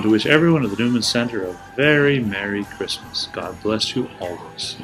want to wish everyone at the Newman Center a very Merry Christmas. God bless you always.